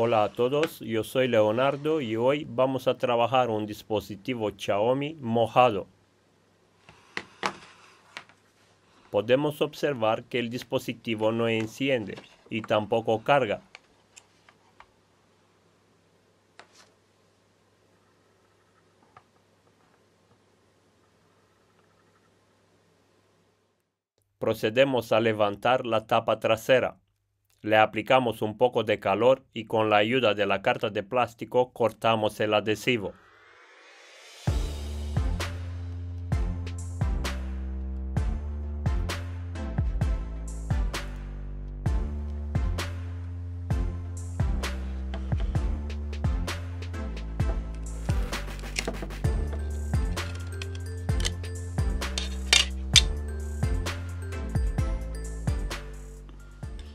Hola a todos, yo soy Leonardo y hoy vamos a trabajar un dispositivo Xiaomi mojado. Podemos observar que el dispositivo no enciende y tampoco carga. Procedemos a levantar la tapa trasera. Le aplicamos un poco de calor y con la ayuda de la carta de plástico cortamos el adhesivo.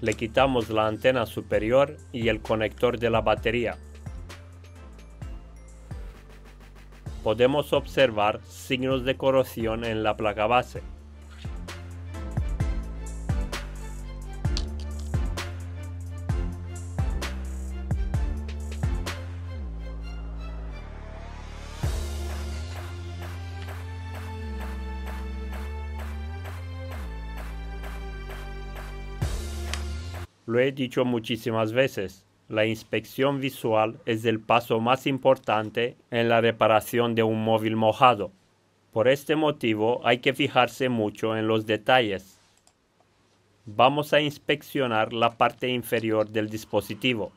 Le quitamos la antena superior y el conector de la batería. Podemos observar signos de corrosión en la placa base. Lo he dicho muchísimas veces, la inspección visual es el paso más importante en la reparación de un móvil mojado. Por este motivo hay que fijarse mucho en los detalles. Vamos a inspeccionar la parte inferior del dispositivo.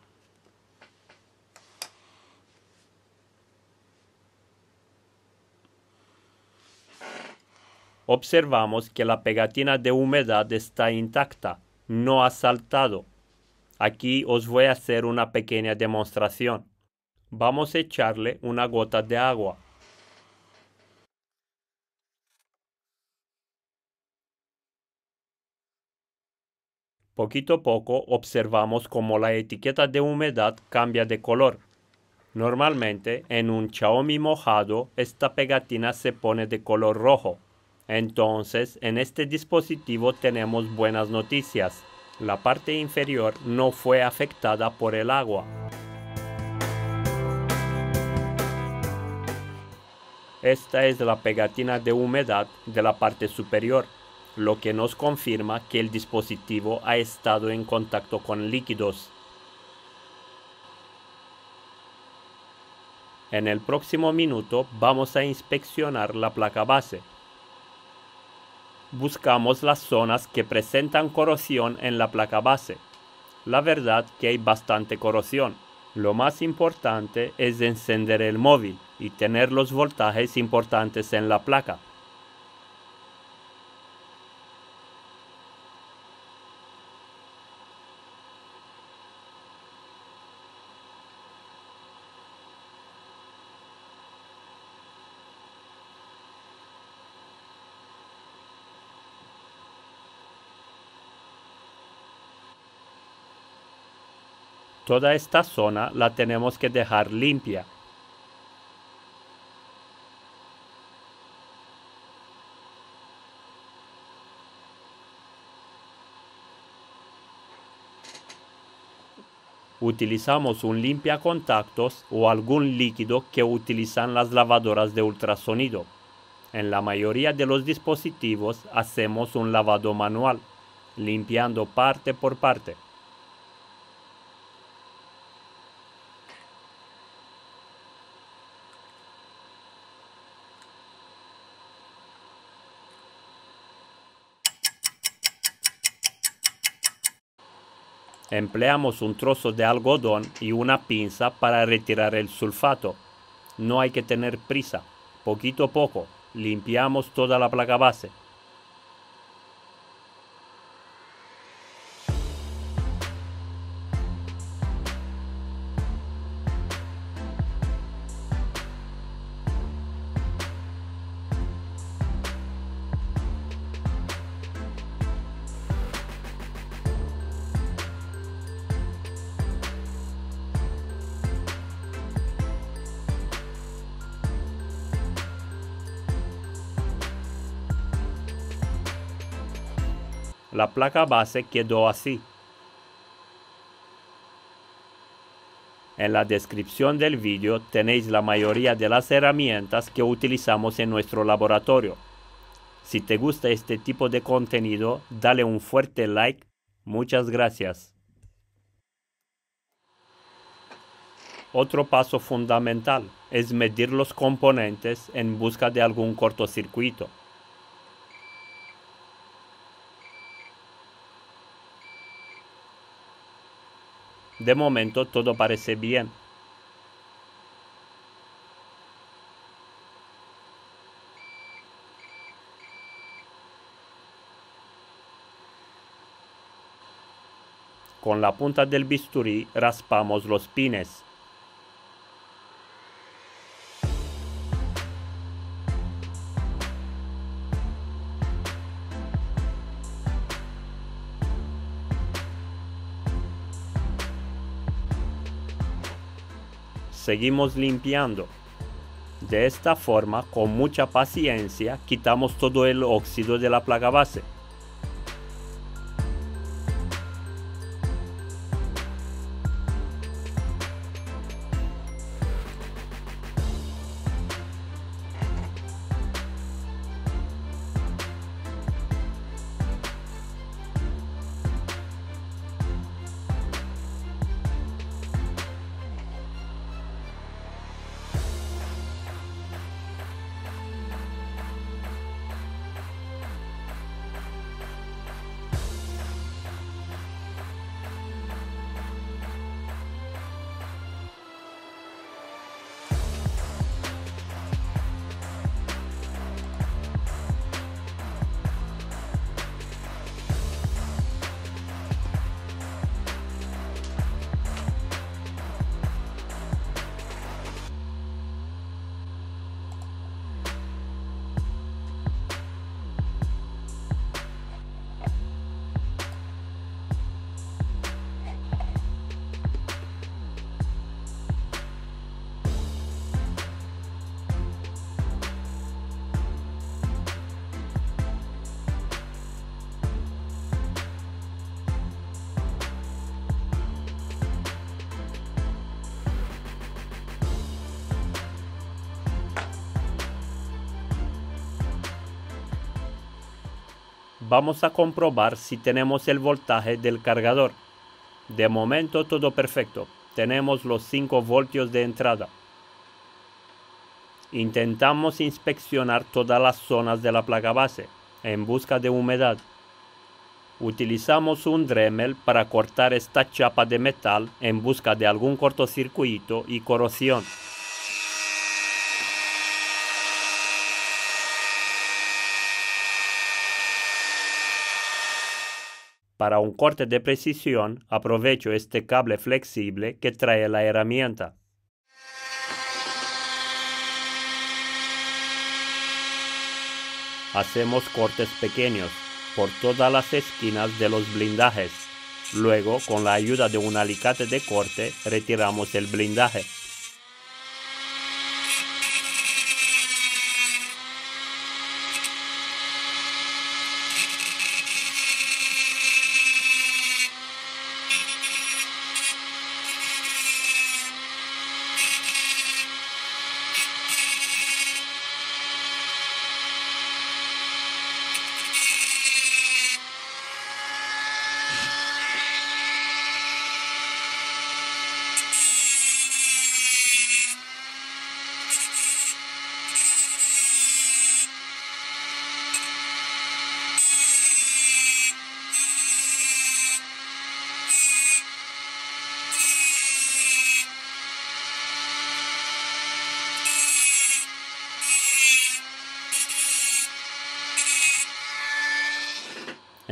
Observamos que la pegatina de humedad está intacta no ha saltado. Aquí os voy a hacer una pequeña demostración. Vamos a echarle una gota de agua. Poquito a poco observamos cómo la etiqueta de humedad cambia de color. Normalmente en un Xiaomi mojado esta pegatina se pone de color rojo. Entonces, en este dispositivo tenemos buenas noticias. La parte inferior no fue afectada por el agua. Esta es la pegatina de humedad de la parte superior, lo que nos confirma que el dispositivo ha estado en contacto con líquidos. En el próximo minuto vamos a inspeccionar la placa base buscamos las zonas que presentan corrosión en la placa base. La verdad que hay bastante corrosión. Lo más importante es encender el móvil y tener los voltajes importantes en la placa. Toda esta zona la tenemos que dejar limpia. Utilizamos un limpia contactos o algún líquido que utilizan las lavadoras de ultrasonido. En la mayoría de los dispositivos hacemos un lavado manual, limpiando parte por parte. Empleamos un trozo de algodón y una pinza para retirar el sulfato. No hay que tener prisa. Poquito a poco, limpiamos toda la placa base. La placa base quedó así. En la descripción del vídeo tenéis la mayoría de las herramientas que utilizamos en nuestro laboratorio. Si te gusta este tipo de contenido, dale un fuerte like. Muchas gracias. Otro paso fundamental es medir los componentes en busca de algún cortocircuito. De momento todo parece bien. Con la punta del bisturí raspamos los pines. Seguimos limpiando. De esta forma, con mucha paciencia, quitamos todo el óxido de la placa base. Vamos a comprobar si tenemos el voltaje del cargador. De momento todo perfecto. Tenemos los 5 voltios de entrada. Intentamos inspeccionar todas las zonas de la placa base en busca de humedad. Utilizamos un Dremel para cortar esta chapa de metal en busca de algún cortocircuito y corrosión. Para un corte de precisión, aprovecho este cable flexible que trae la herramienta. Hacemos cortes pequeños por todas las esquinas de los blindajes. Luego, con la ayuda de un alicate de corte, retiramos el blindaje.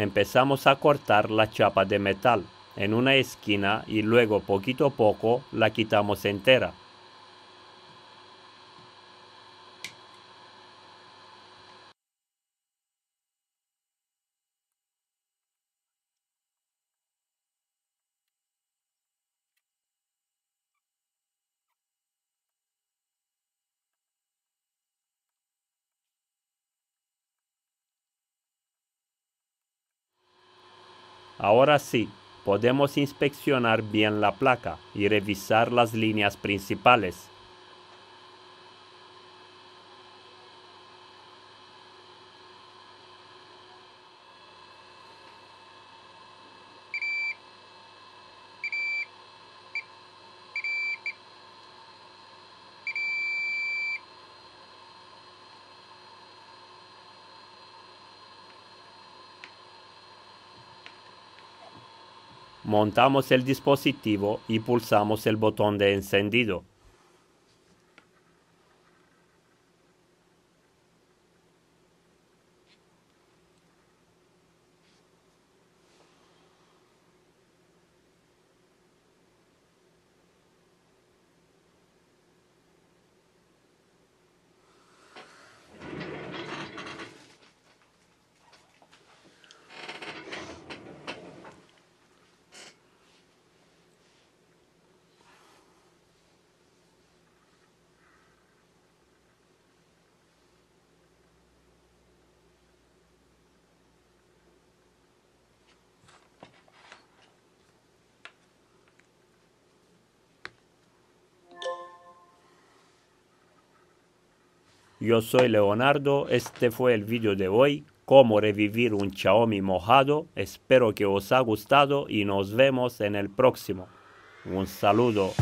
Empezamos a cortar la chapa de metal en una esquina y luego poquito a poco la quitamos entera. Ahora sí, podemos inspeccionar bien la placa y revisar las líneas principales. Montamos el dispositivo y pulsamos el botón de encendido. Yo soy Leonardo, este fue el vídeo de hoy, cómo revivir un Xiaomi mojado. Espero que os ha gustado y nos vemos en el próximo. Un saludo.